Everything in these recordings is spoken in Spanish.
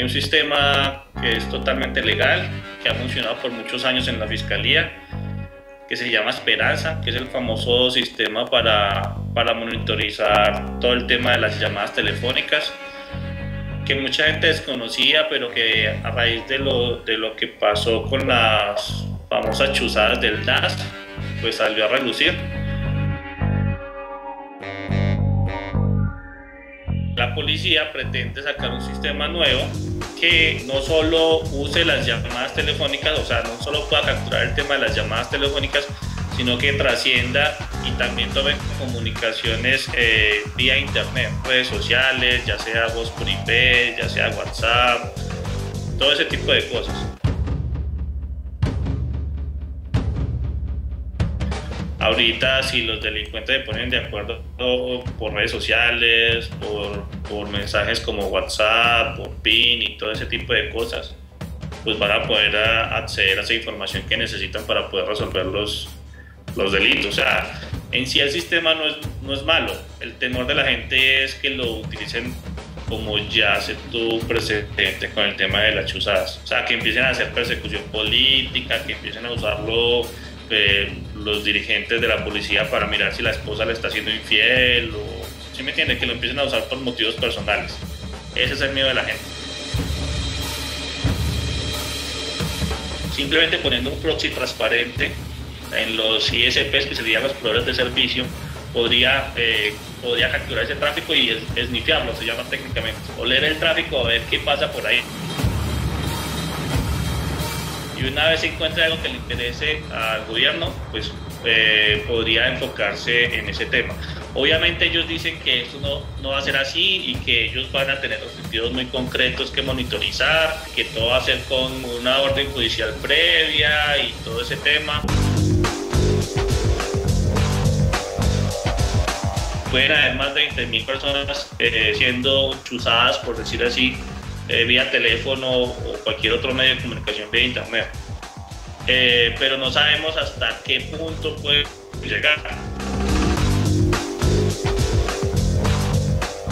Hay un sistema que es totalmente legal, que ha funcionado por muchos años en la Fiscalía, que se llama Esperanza, que es el famoso sistema para, para monitorizar todo el tema de las llamadas telefónicas, que mucha gente desconocía, pero que a raíz de lo, de lo que pasó con las famosas chuzadas del DAS, pues salió a relucir. Policía pretende sacar un sistema nuevo que no solo use las llamadas telefónicas, o sea, no solo pueda capturar el tema de las llamadas telefónicas, sino que trascienda y también tome comunicaciones eh, vía internet, redes sociales, ya sea voz por IP, ya sea WhatsApp, todo ese tipo de cosas. Ahorita si los delincuentes se ponen de acuerdo por redes sociales, por, por, mensajes como WhatsApp, por PIN y todo ese tipo de cosas, pues van a poder acceder a esa información que necesitan para poder resolver los, los delitos. O sea, en sí el sistema no es, no es malo, el temor de la gente es que lo utilicen como ya se tuvo precedente con el tema de las chuzadas. O sea, que empiecen a hacer persecución política, que empiecen a usarlo los dirigentes de la policía para mirar si la esposa le está haciendo infiel o, si me entiende? Que lo empiecen a usar por motivos personales. Ese es el miedo de la gente. Simplemente poniendo un proxy transparente en los ISPs, que serían los proveedores de servicio, podría, eh, podría capturar ese tráfico y esnifiarlo, se llama técnicamente. O leer el tráfico a ver qué pasa por ahí y una vez encuentre algo que le interese al gobierno, pues eh, podría enfocarse en ese tema. Obviamente ellos dicen que eso no, no, va a ser así y que ellos van a tener objetivos muy concretos que monitorizar, que todo va a ser con una orden judicial previa y todo ese tema. Pueden haber más de 20.000 personas eh, siendo chuzadas, por decir así, eh, vía teléfono o cualquier otro medio de comunicación vía internet. Eh, pero no sabemos hasta qué punto puede llegar.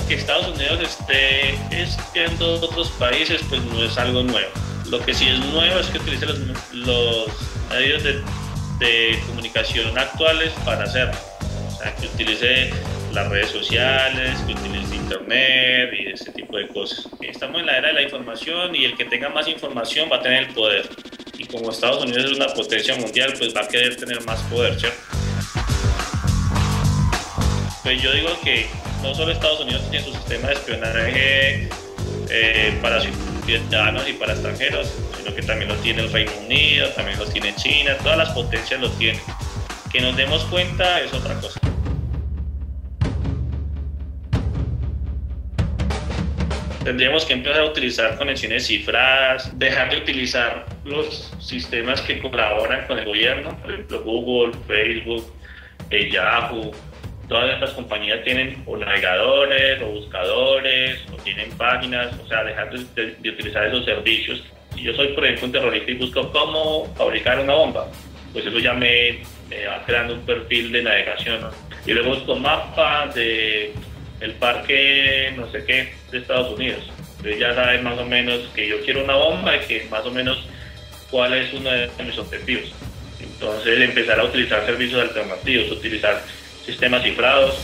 Que Estados Unidos esté espiando otros países, pues no es algo nuevo. Lo que sí es nuevo es que utilice los, medios de, de comunicación actuales para hacerlo. O sea, que utilice las redes sociales, que utilice internet y ese tipo de cosas. Estamos en la era de la información y el que tenga más información va a tener el poder. Y como Estados Unidos es una potencia mundial, pues va a querer tener más poder, ¿cierto? Pues yo digo que no solo Estados Unidos tiene su sistema de espionaje eh, para ciudadanos y para extranjeros, sino que también lo tiene el Reino Unido, también lo tiene China, todas las potencias lo tienen. Que nos demos cuenta es otra cosa. Tendríamos que empezar a utilizar conexiones cifradas, dejar de utilizar los sistemas que colaboran con el gobierno, por ejemplo Google, Facebook, eh, Yahoo. Todas estas compañías tienen o navegadores o buscadores o tienen páginas, o sea, dejar de, utilizar esos servicios. Si yo soy, por ejemplo, un terrorista y busco cómo fabricar una bomba, pues eso ya me, va creando un perfil de navegación. Y luego busco mapas de el parque no sé qué de Estados Unidos. Entonces ya saben más o menos que yo quiero una bomba y que más o menos cuál es uno de mis objetivos. Entonces empezar a utilizar servicios alternativos, utilizar sistemas cifrados,